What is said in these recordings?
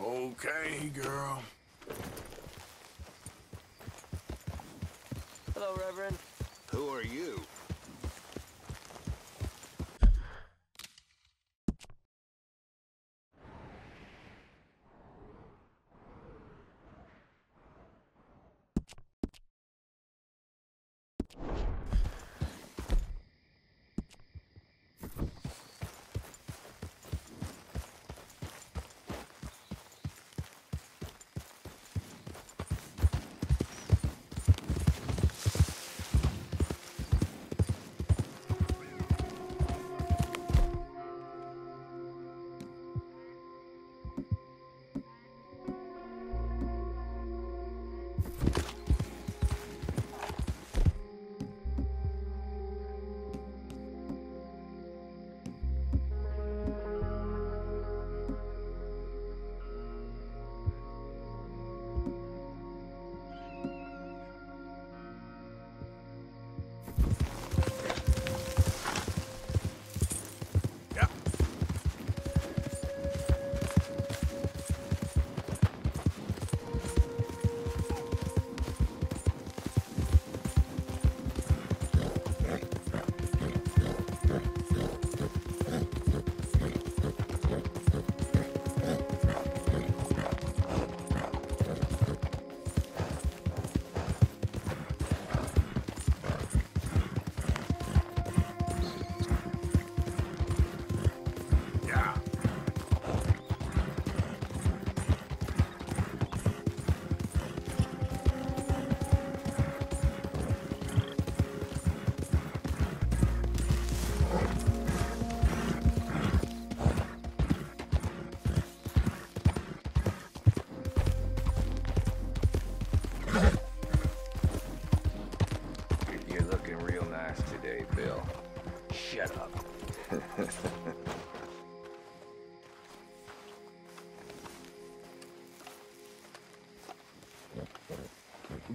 Okay, girl. Hello, Reverend. Who are you?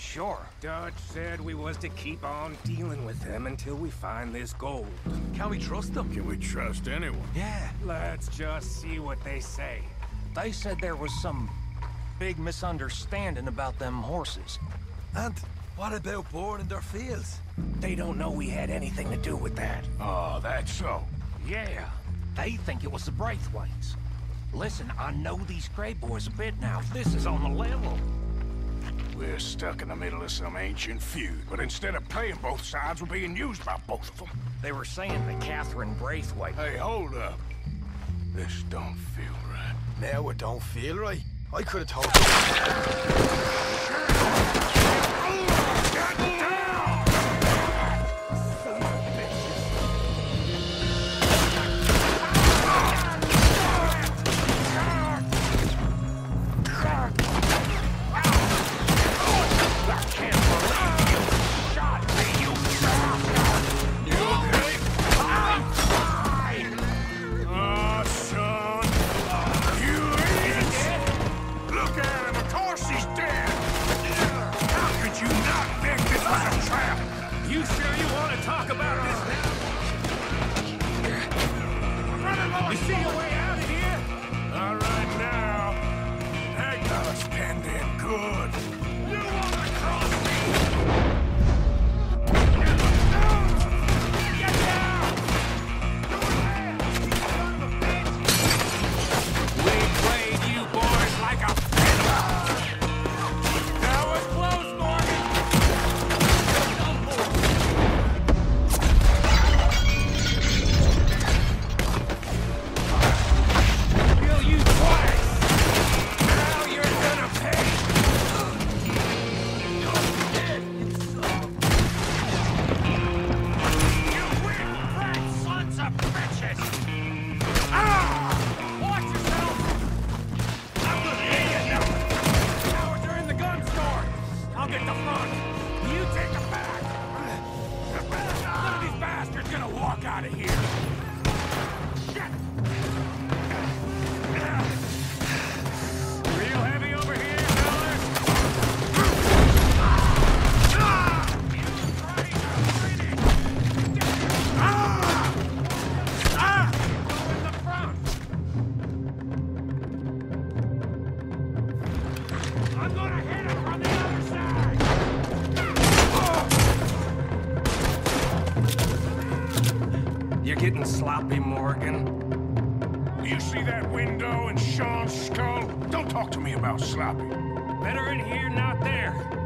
Sure. Dutch said we was to keep on dealing with them until we find this gold. Can we trust them? Can we trust anyone? Yeah. Let's just see what they say. They said there was some big misunderstanding about them horses. And what about boring in their fields? They don't know we had anything to do with that. Ah, oh, that's so. Yeah, they think it was the Braithwaites. Listen, I know these Gray boys a bit now. This is on the level. We're stuck in the middle of some ancient feud, but instead of playing both sides, we're being used by both of them. They were saying that Catherine Braithwaite... Hey, hold up. This don't feel right. Now it don't feel right. I could have told you. You're getting sloppy, Morgan. You see that window and Sean's skull? Don't talk to me about sloppy. Better in here, not there.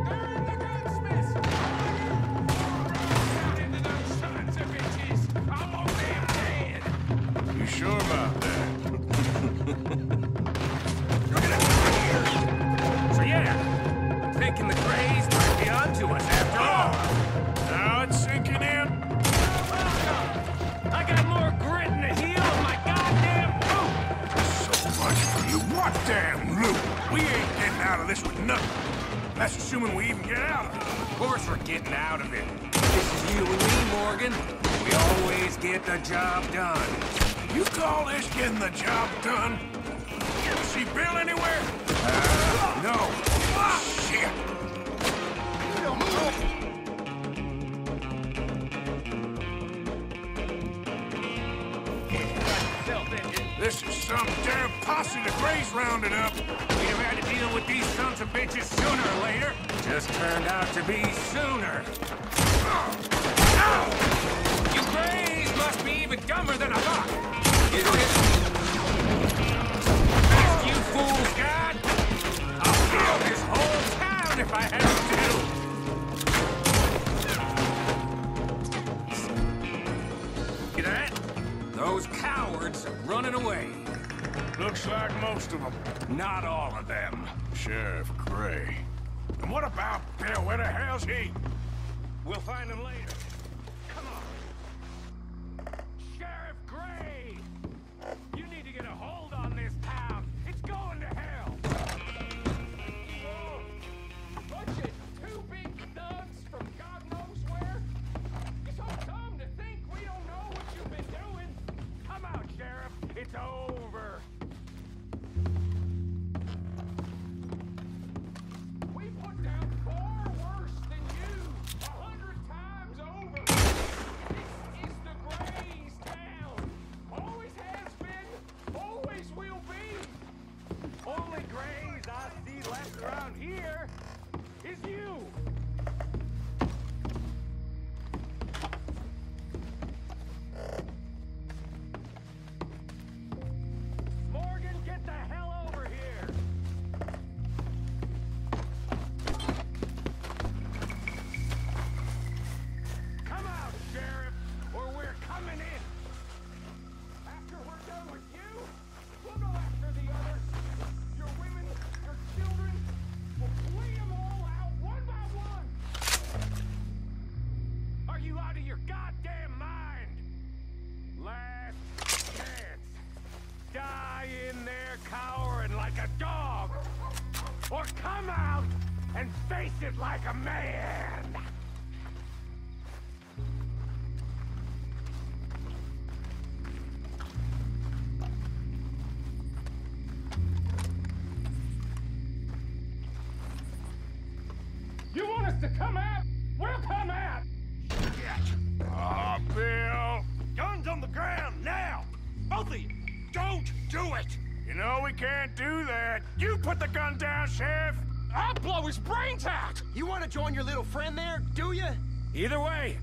to come out, we'll come out! Shit! Oh, Bill! Guns on the ground, now! Both of you! Don't do it! You know we can't do that. You put the gun down, Sheriff! I'll blow his brains out! You want to join your little friend there, do you? Either way,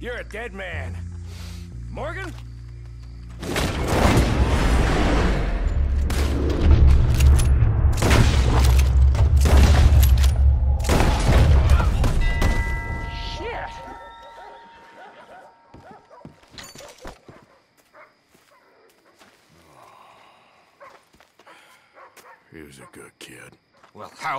you're a dead man. Morgan,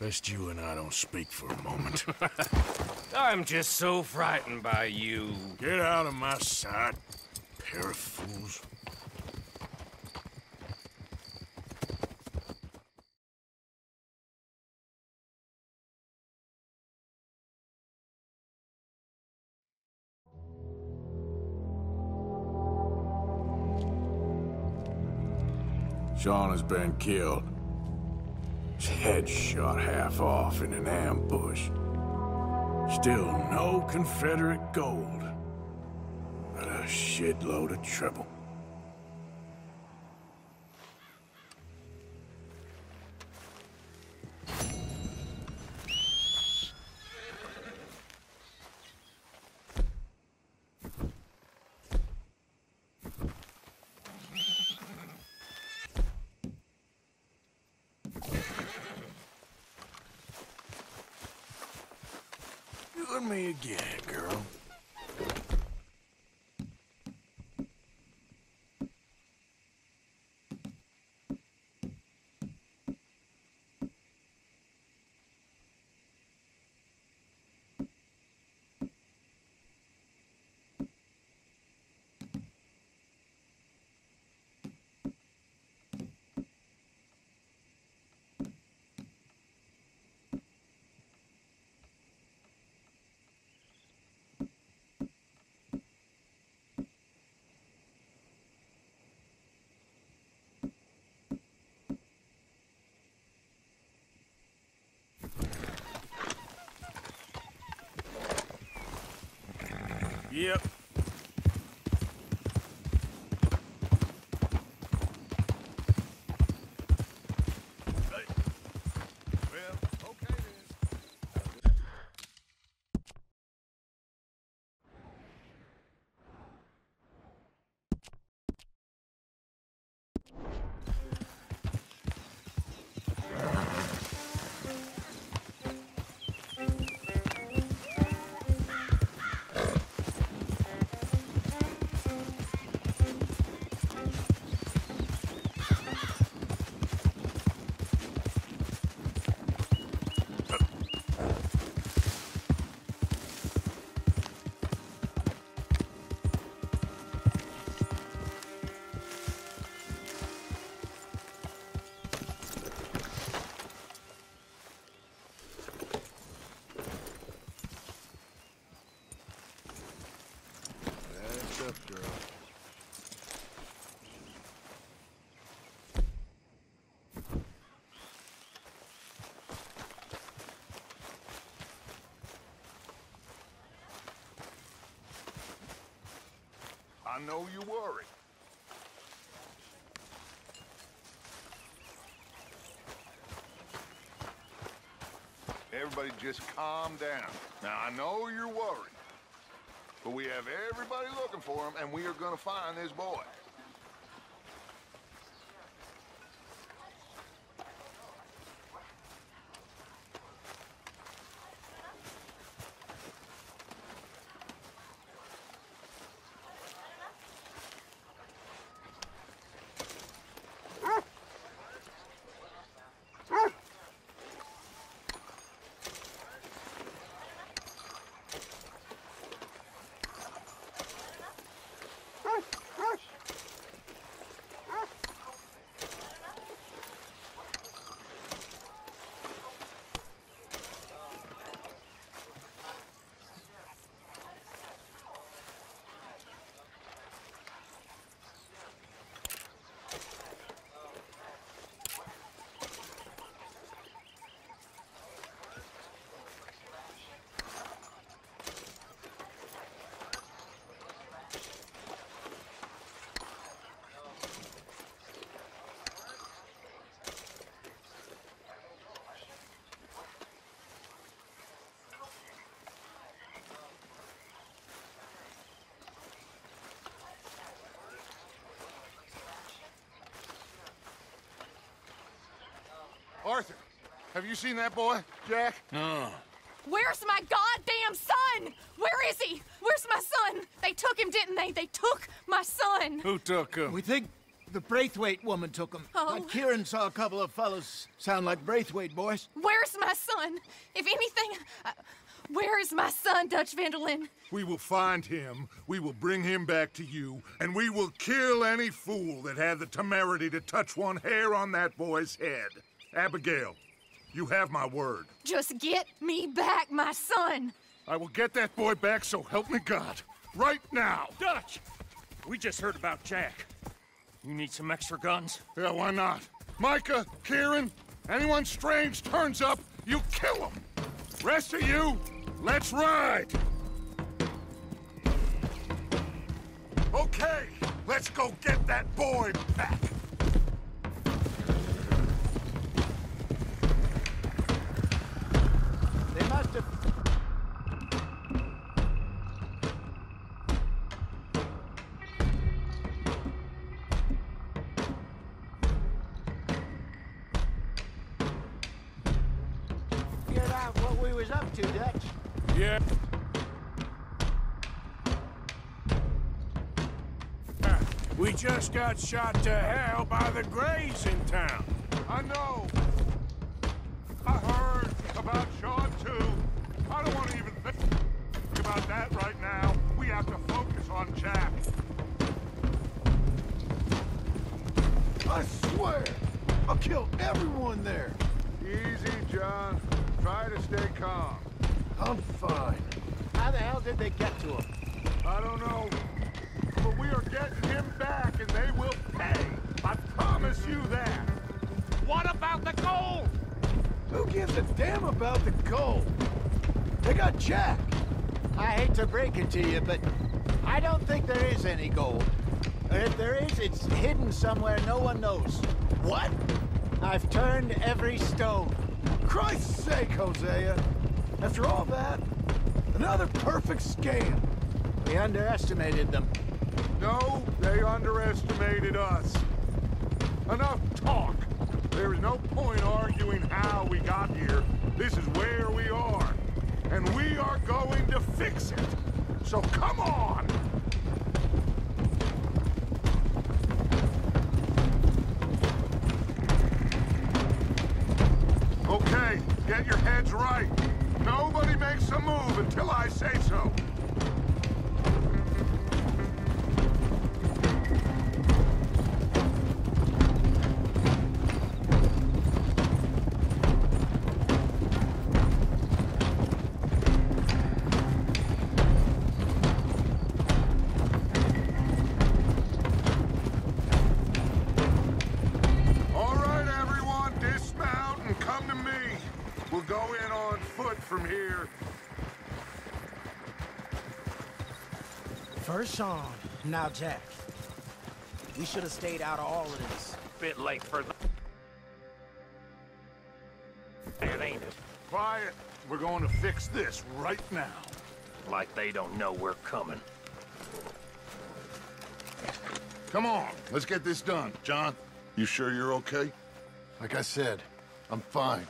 best you and I don't speak for a moment. I'm just so frightened by you. Get out of my sight, pair of fools. Sean has been killed. His head shot half off in an ambush. Still no Confederate gold. But a shitload of trouble. And me again, girl. Yep. I know you worry. Everybody just calm down. Now, I know you're worried, but we have everybody looking for him, and we are gonna find this boy. Arthur, have you seen that boy, Jack? No. Where's my goddamn son? Where is he? Where's my son? They took him, didn't they? They took my son. Who took him? We think the Braithwaite woman took him. Oh. But Kieran saw a couple of fellows sound like Braithwaite boys. Where's my son? If anything, uh, where is my son, Dutch van der Linde? We will find him, we will bring him back to you, and we will kill any fool that had the temerity to touch one hair on that boy's head. Abigail, you have my word. Just get me back, my son. I will get that boy back, so help me God. Right now. Dutch! We just heard about Jack. You need some extra guns? Yeah, why not? Micah, Kieran, anyone strange turns up, you kill them. Rest of you, let's ride. Okay, let's go get that boy back. Got shot to hell by the Grays in town. I know. To break it to you, but I don't think there is any gold. If there is, it's hidden somewhere no one knows. What? I've turned every stone. Christ's sake, Hosea. After all that, another perfect scam. We underestimated them. No, they underestimated us. Enough talk. There is no point arguing how we got here. This is where we are. And we are going to fix it. Now Jack. We should have stayed out of all of this. Bit late for the... It ain't it? Quiet. We're going to fix this right now. Like they don't know we're coming. Come on, let's get this done. John, you sure you're okay? Like I said, I'm fine.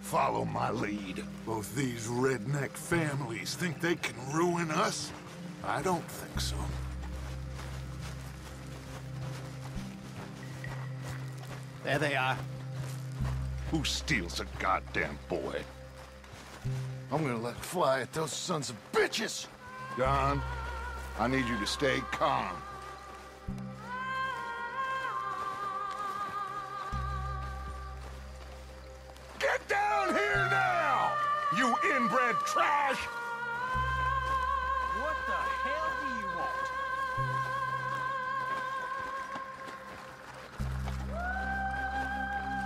Follow my lead. Both these redneck families think they can ruin us? I don't think so. There they are. Who steals a goddamn boy? I'm gonna let fly at those sons of bitches. Don, I need you to stay calm. Get down here now! You inbred trash!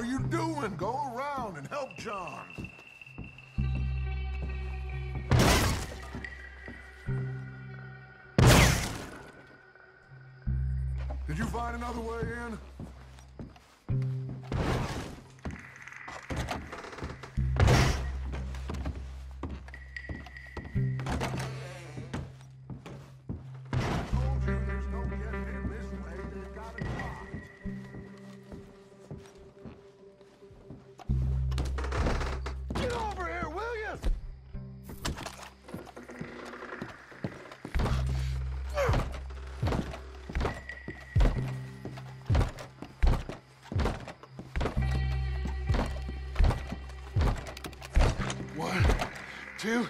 are you doing? Go around and help John. Did you find another way in? two,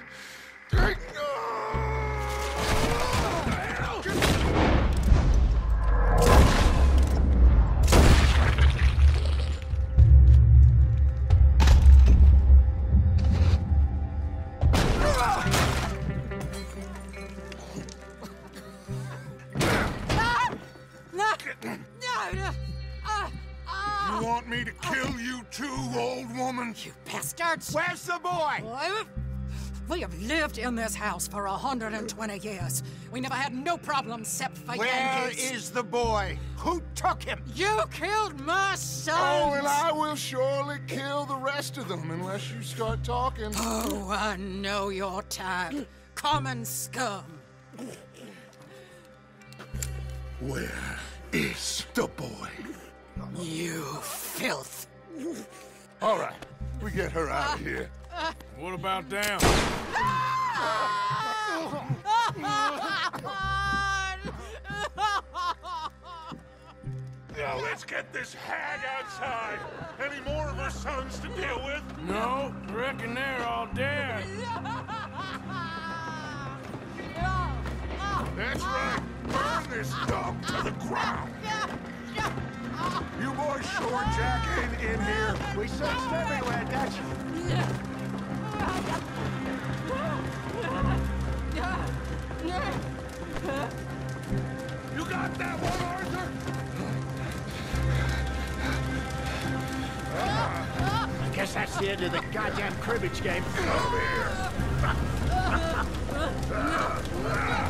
in this house for 120 years. We never had no problems except for Where Yankees. is the boy? Who took him? You killed my son! Oh, and I will surely kill the rest of them unless you start talking. Oh, I know your type. Common scum. Where is the boy? You filth. All right, we get her out of here. What about down? Ah! Now let's get this hag outside. Any more of her sons to deal with? No, reckon they're all dead. That's right. Burn this dog to the ground. You boys sure Jack ain't in here. We searched everywhere, Dutch. You got that one, Arthur? I guess that's the end of the goddamn cribbage game. Come here.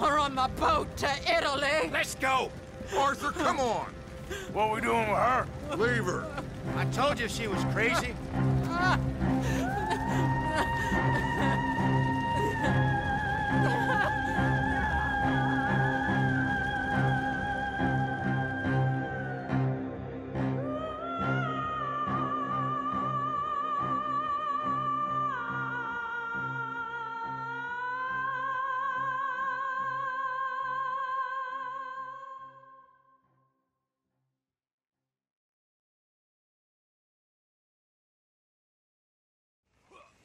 or on the boat to Italy. Let's go. Arthur, come on. What we doing with her? Leave her. I told you she was crazy. Ah.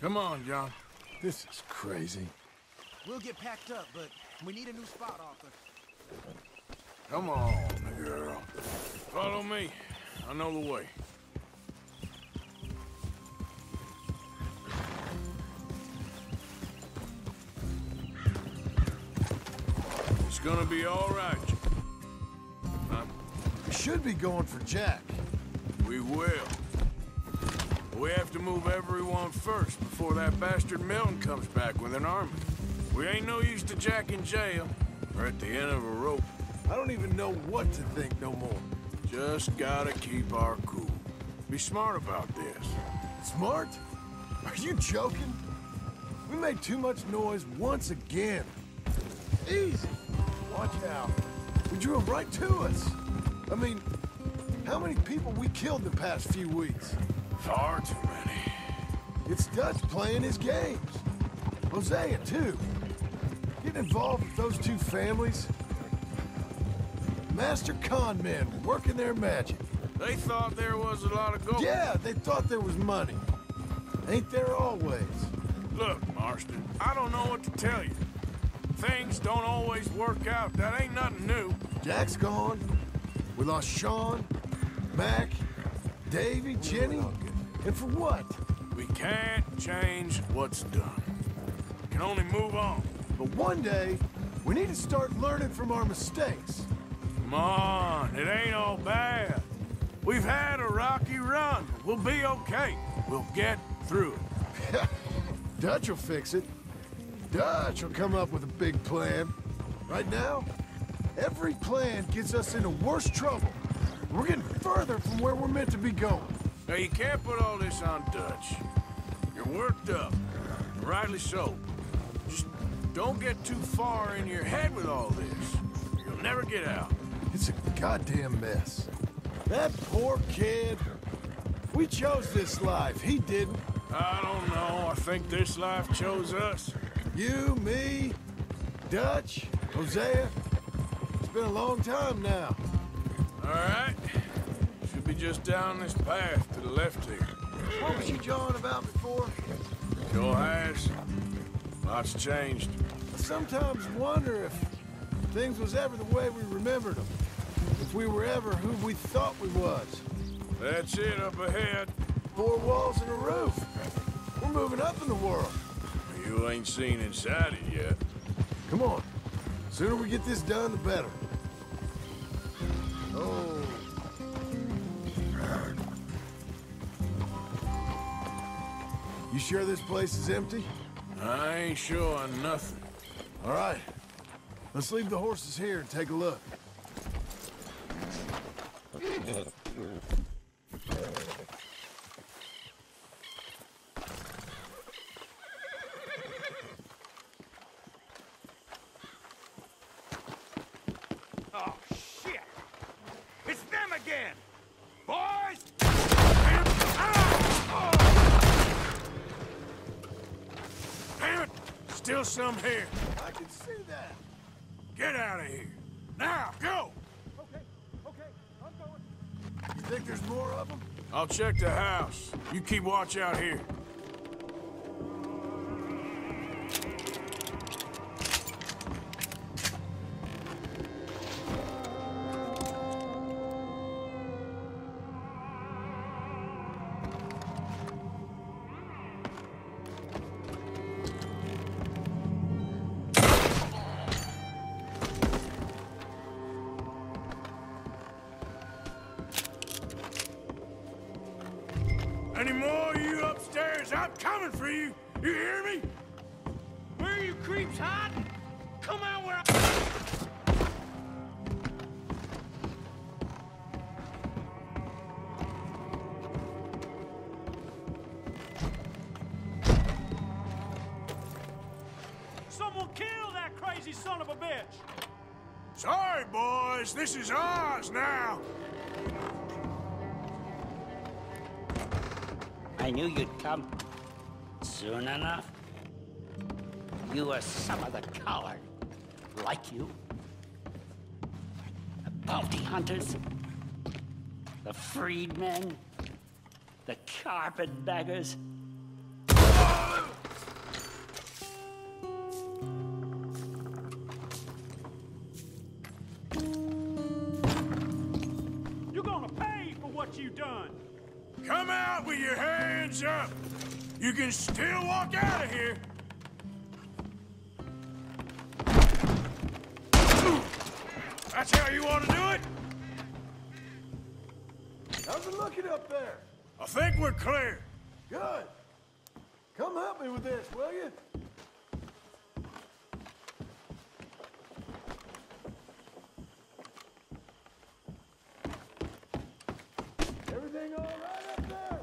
Come on, John. This is crazy. We'll get packed up, but we need a new spot, Arthur. Come on, girl. Follow me. I know the way. It's gonna be all right. Huh? We should be going for Jack. We will. We have to move everyone first before that bastard Milton comes back with an army. We ain't no use to Jack in jail or at the end of a rope. I don't even know what to think no more. Just gotta keep our cool. Be smart about this. Smart? Are you joking? We made too much noise once again. Easy. Watch out. We drew them right to us. I mean, how many people we killed the past few weeks? Far too many. It's Dutch playing his games. Hosea, too. Getting involved with those two families. Master con men working their magic. They thought there was a lot of gold. Yeah, they thought there was money. Ain't there always? Look, Marston, I don't know what to tell you. Things don't always work out. That ain't nothing new. Jack's gone. We lost Sean, Mac, Davey, Jenny. And for what? We can't change what's done. We can only move on. But one day, we need to start learning from our mistakes. Come on, it ain't all bad. We've had a rocky run. We'll be okay. We'll get through it. Dutch will fix it. Dutch will come up with a big plan. Right now, every plan gets us into worse trouble. We're getting further from where we're meant to be going. Now, you can't put all this on Dutch. You're worked up. Rightly so. Just don't get too far in your head with all this. You'll never get out. It's a goddamn mess. That poor kid. We chose this life. He didn't. I don't know. I think this life chose us. You, me, Dutch, Hosea. It's been a long time now. All right. Be just down this path to the left here. What was you jawing about before? Sure has. Lots changed. I sometimes wonder if things was ever the way we remembered them. If if we were ever who we thought we was. That's it up ahead. Four walls and a roof. We're moving up in the world. You ain't seen inside it yet. Come on. The Sooner we get this done, the better. Oh. Sure this place is empty? I ain't sure on nothing. All right. Let's leave the horses here and take a look. Oh, shit! It's them again! Boys! Damn it! Still some here. I can see that. Get out of here. Now, go! Okay, okay, I'm going. You think there's more of them? I'll check the house. You keep watch out here. Coming for you. You hear me? Where are you creeps hiding? Come out where I... Someone kill that crazy son of a bitch! Sorry, boys. This is ours now. I knew you'd come. Soon enough. You were some of the coward. Like you. The bounty hunters. The freedmen. The carpetbaggers. You're gonna pay for what you've done! Come out with your hands up. You can still walk out of here. That's how you want to do it? How's it looking up there? I think we're clear. Good. Come help me with this, will you? Everything all right up there?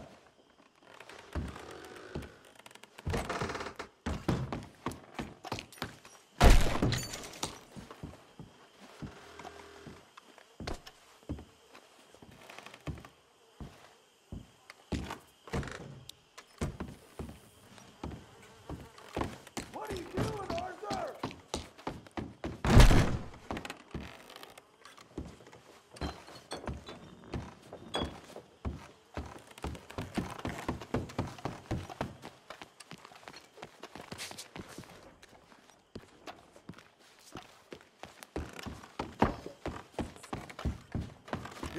What are you doing, Arthur?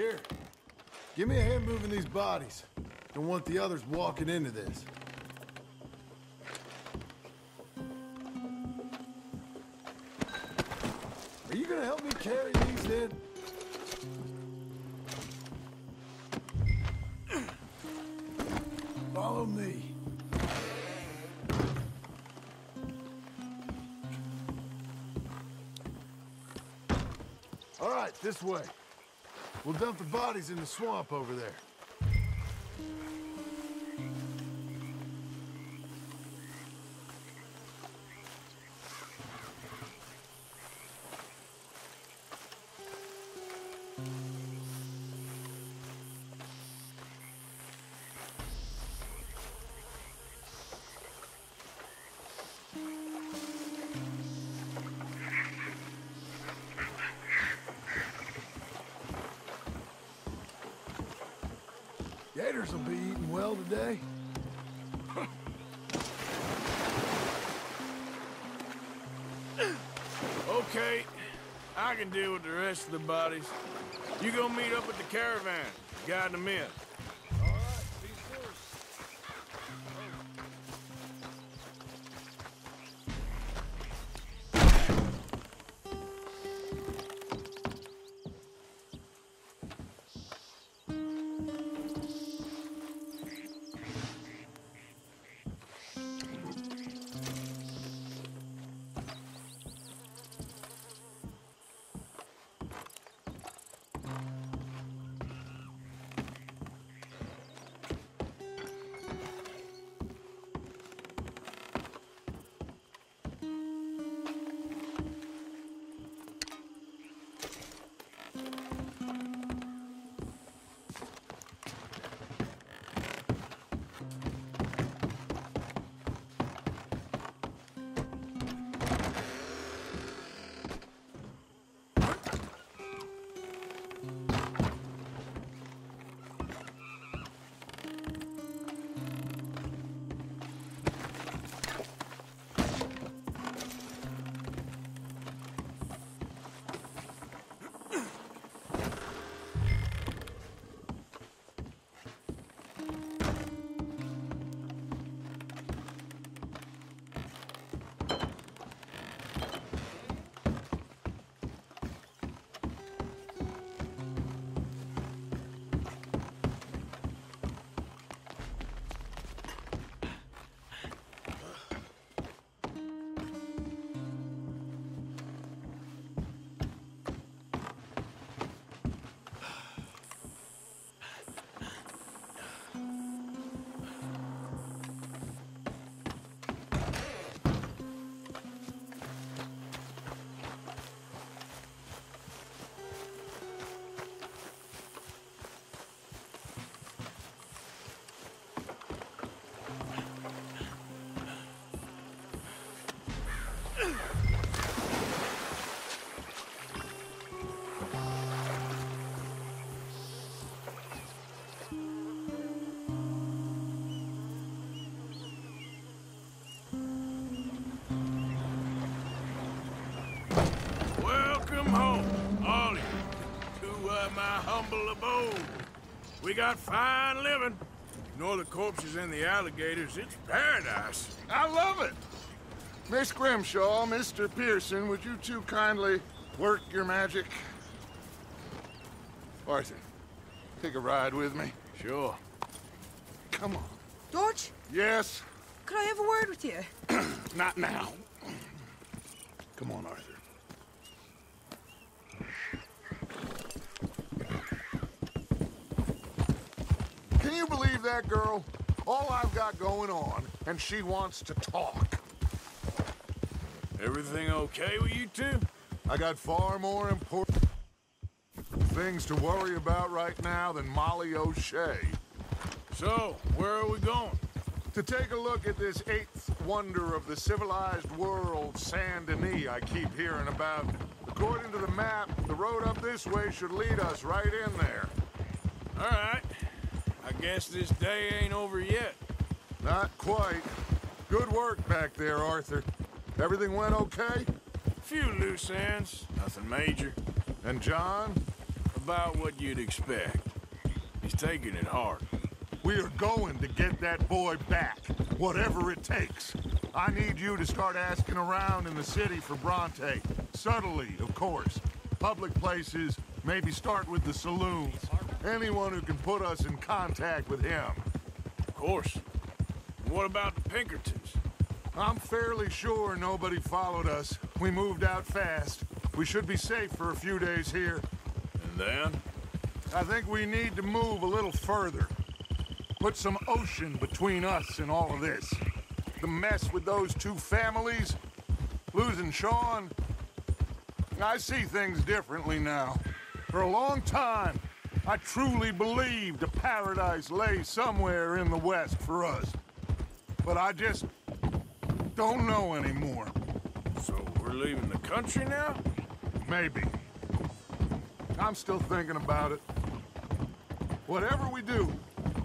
Here, give me a hand moving these bodies. Don't want the others walking into this. Are you gonna help me carry these in? Follow me. All right, this way. We'll dump the bodies in the swamp over there. Today. Okay. I can deal with the rest of the bodies. You go meet up with the caravan. Guide them in. We got fine living. Ignore the corpses and the alligators. It's paradise. I love it. Miss Grimshaw, Mr. Pearson, would you two kindly work your magic? Arthur, take a ride with me. Sure. Come on. George, Yes? could I have a word with you? Not now. Come on, Arthur. Can you believe that girl? All I've got going on, and she wants to talk. Everything okay with you two? I got far more important things to worry about right now than Molly O'Shea. So, where are we going? To take a look at this eighth wonder of the civilized world, Saint Denis, I keep hearing about. According to the map, the road up this way should lead us right in there. All right. Guess this day ain't over yet. Not quite. Good work back there, Arthur. Everything went okay? Few loose ends, nothing major. And John? About what you'd expect. He's taking it hard. We are going to get that boy back, whatever it takes. I need you to start asking around in the city for Bronte. Subtly, of course. Public places, maybe start with the saloons. Anyone who can put us in contact with him. Of course. What about the Pinkertons? I'm fairly sure nobody followed us. We moved out fast. We should be safe for a few days here. And then? I think we need to move a little further. Put some ocean between us and all of this. The mess with those two families, losing Sean. I see things differently now. For a long time, I truly believed a paradise lay somewhere in the west for us. But I just don't know anymore. So we're leaving the country now? Maybe. I'm still thinking about it. Whatever we do,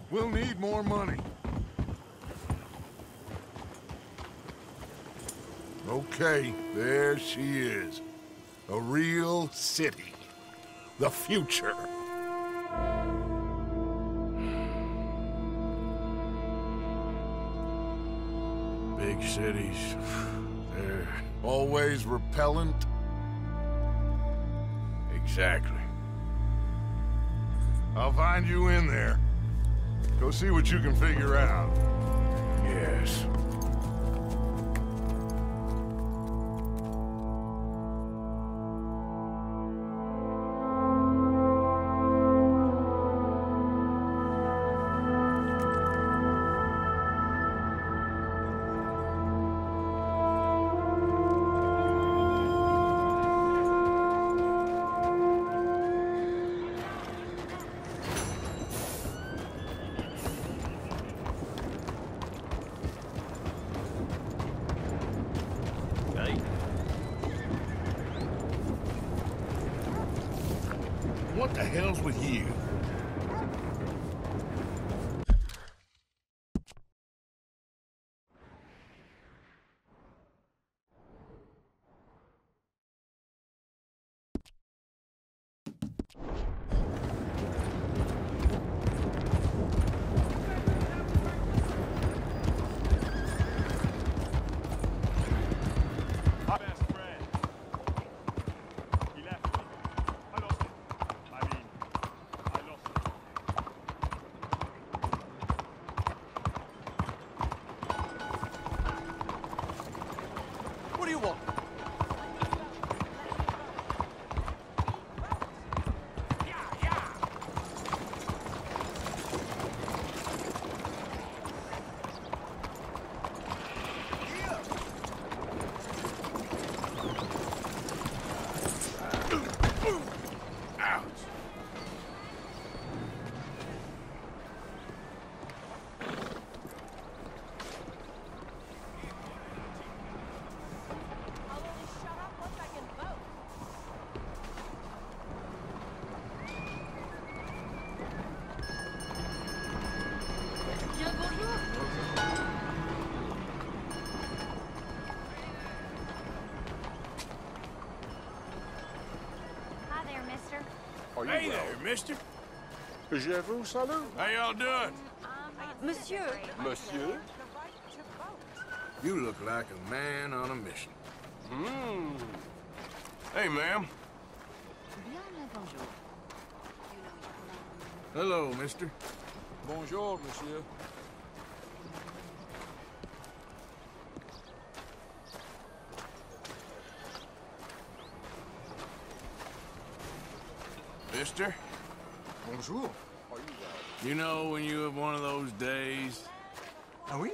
we'll need more money. Okay, there she is. A real city. The future. Cities, they're Always repellent. exactly. I'll find you in there. Go see what you can figure out. What the hell's with you? Mister. Je vous salue. How y'all doing? Monsieur. Monsieur? You look like a man on a mission. Hmm. Hey, ma'am. Hello, mister. Bonjour, monsieur. Mister, Bonjour. you know when you have one of those days? Ah oui?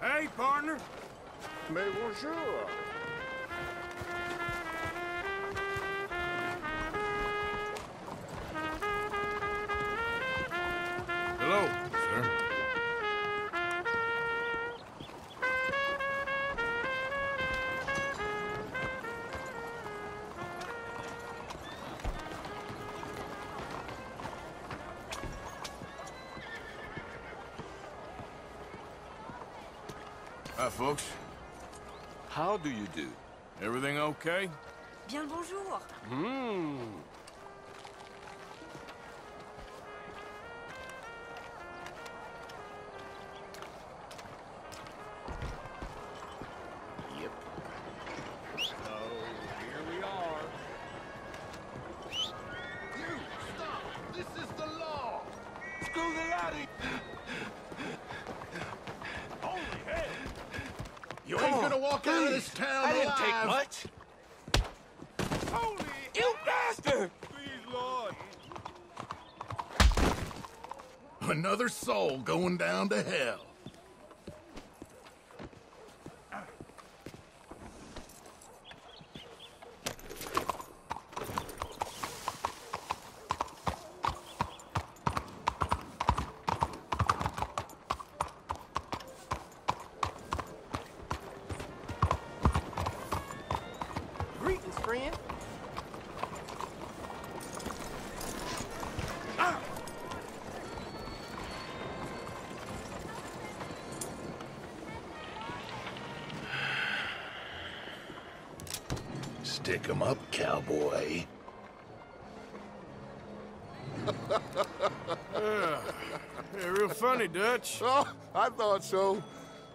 Hey, partner. Mais bonjour. Folks. How do you do? Everything okay? Bien le bonjour. Hmm. Another soul going down to hell. Greetings, friend. Stick 'em up, cowboy. yeah, real funny, Dutch. Oh, I thought so.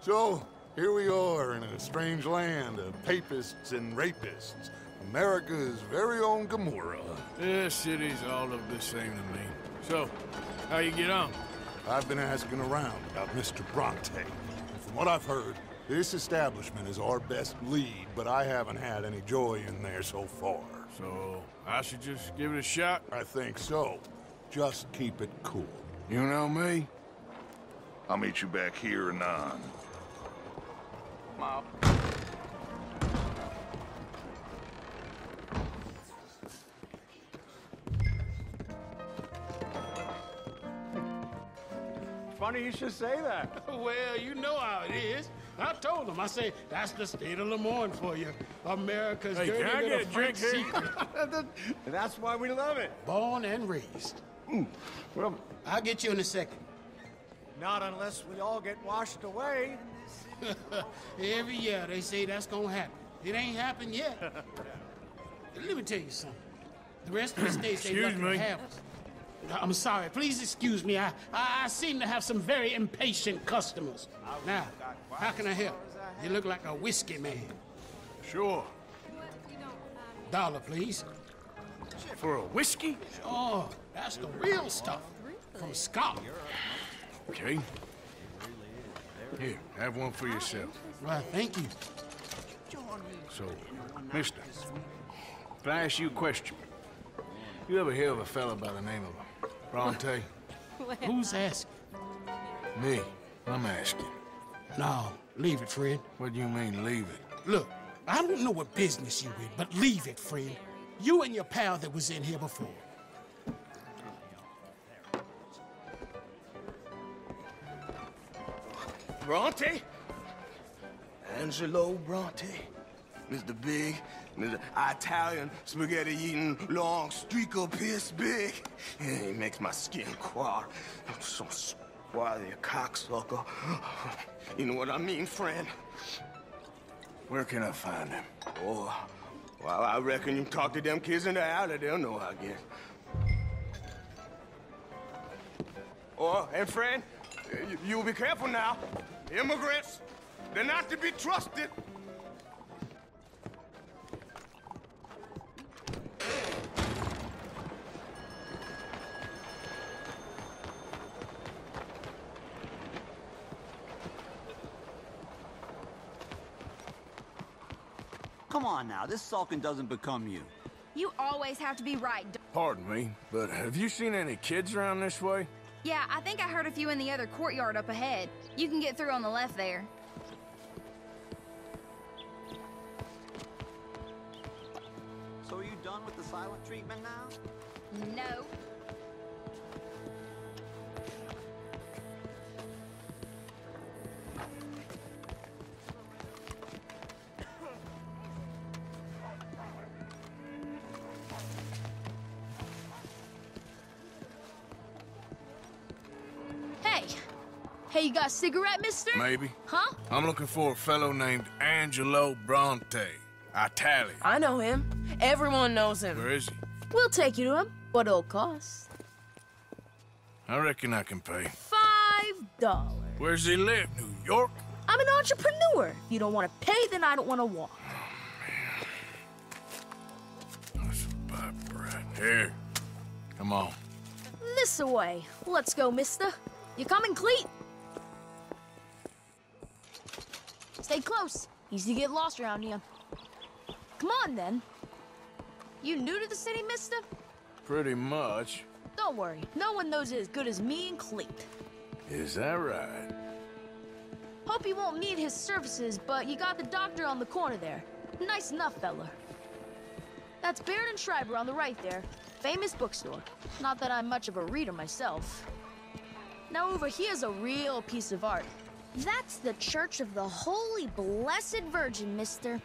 So, here we are in a strange land of papists and rapists. America's very own Gomorrah. This city's all of the same to me. So, how you get on? I've been asking around about Mr. Bronte. From what I've heard, this establishment is our best lead, but I haven't had any joy in there so far. So, I should just give it a shot? I think so. Just keep it cool. You know me? I'll meet you back here anon. Mob. Funny you should say that. well, you know how it is. I told him. I say that's the state of Lemoyne for you. America's Hey, dirty can I little get a drink secret. That's why we love it. Born and raised. Mm. Well, I'll get you in a second. Not unless we all get washed away. Every year they say that's gonna happen. It ain't happened yet. Let me tell you something. The rest of the states ain't Excuse lucky to have us. I'm sorry. Please excuse me. I, I I seem to have some very impatient customers. Now, how can I help? You look like a whiskey man. Sure. Dollar, please. For a whiskey? Oh, that's the real stuff. From Scotland. Okay. Here, have one for yourself. Well, thank you. So, mister, if I ask you a question, you ever hear of a fella by the name of Bronte? Who's asking? Me. I'm asking. No, leave it, friend. What do you mean, leave it? Look, I don't know what business you in, but leave it, friend. You and your pal that was in here before. Bronte? Angelo Bronte? Mr. Big, Mr. Italian spaghetti eating long streaker piss big. He makes my skin crawl. I'm so squally a cocksucker. You know what I mean, friend? Where can I find him? Oh, well, I reckon you talk to them kids in the alley, they'll know, I guess. Oh, and friend, you, you be careful now. Immigrants, they're not to be trusted. Come on now, this sulking doesn't become you. You always have to be right. Pardon me, but have you seen any kids around this way? Yeah, I think I heard a few in the other courtyard up ahead. You can get through on the left there. Done with the silent treatment now? No. Hey. Hey, you got a cigarette, mister? Maybe. Huh? I'm looking for a fellow named Angelo Bronte. Italian. I know him. Everyone knows him. Where is he? We'll take you to him. What it'll cost? I reckon I can pay. Five dollars. Where's he live? New York? I'm an entrepreneur. If you don't want to pay, then I don't want to walk. Oh, here. Come on. This away. Let's go, mister. You coming, Cleet? Stay close. Easy to get lost around here. Come on, then. You new to the city, mister? Pretty much. Don't worry. No one knows it as good as me and Cleet. Is that right? Hope you won't need his services, but you got the doctor on the corner there. Nice enough, fella. That's Baird and Schreiber on the right there. Famous bookstore. Not that I'm much of a reader myself. Now over here's a real piece of art. That's the Church of the Holy Blessed Virgin, mister.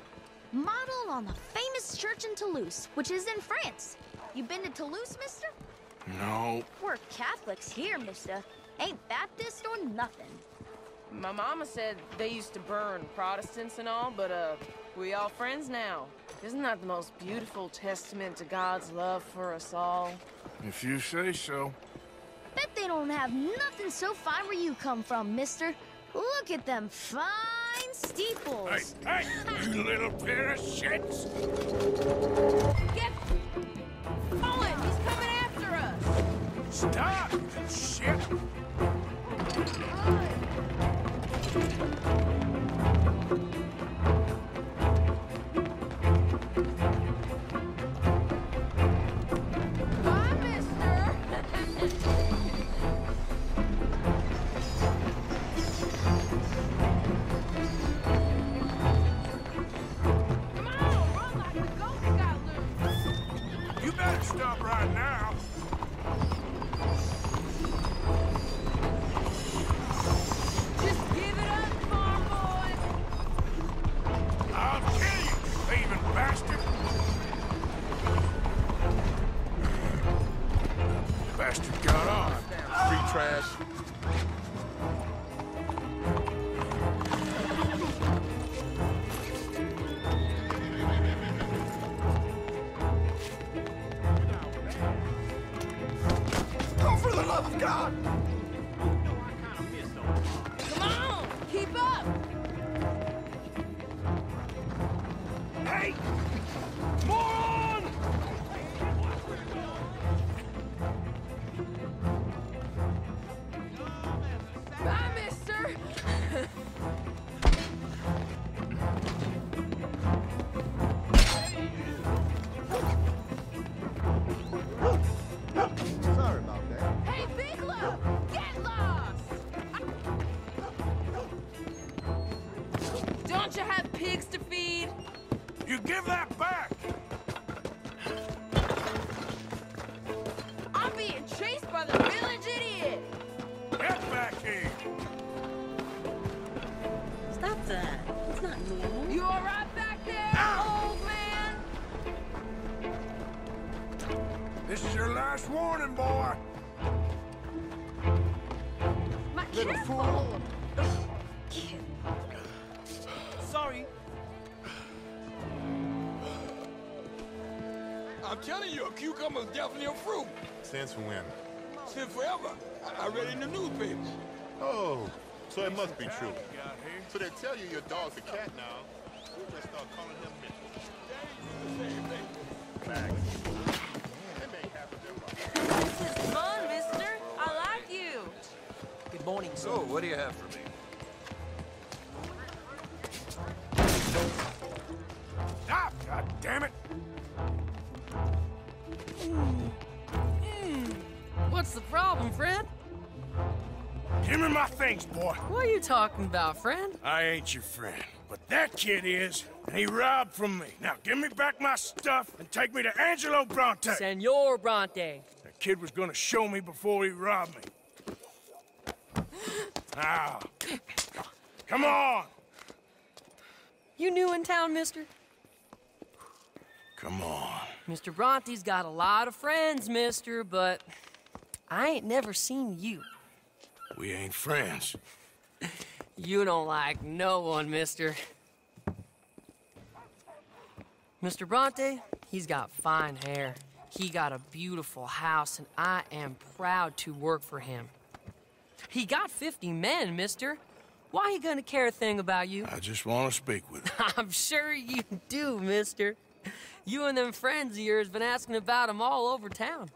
Modeled on the famous church in Toulouse, which is in France. You been to Toulouse, mister? No. We're Catholics here, mister. Ain't Baptist or nothing. My mama said they used to burn Protestants and all, but uh, we all friends now. Isn't that the most beautiful testament to God's love for us all? If you say so. Bet they don't have nothing so fine where you come from, mister. Look at them fine steeples. Hey, hey, you little pair of shits! Get... Owen, he's coming after us! Stop, shit! Bye, is last warning, boy! My Little careful! Sorry. I'm telling you, a cucumber is definitely a fruit. Since when? Since forever. I, I read it in the newspaper. Oh, so it must be true. So they tell you your dog's a cat now. We just start calling him This is fun, mister. I like you. Good morning, sir. So, what do you have for me? Ah, Stop, God damn it! Hmm. Hmm. What's the problem, friend? Give me my things, boy. What are you talking about, friend? I ain't your friend, but that kid is, and he robbed from me. Now give me back my stuff and take me to Angelo Bronte. Senor Bronte. Kid was gonna show me before he robbed me. Now, come on, You new in town, mister? come on. Mr. Bronte's got a lot of friends, mister, but I ain't never seen you. We ain't friends. You don't like no one, mister. Mr. Bronte, he's got fine hair. He got a beautiful house, and I am proud to work for him. He got 50 men, mister. Why he gonna care a thing about you? I just want to speak with him. I'm sure you do, mister. You and them friends of yours been asking about him all over town.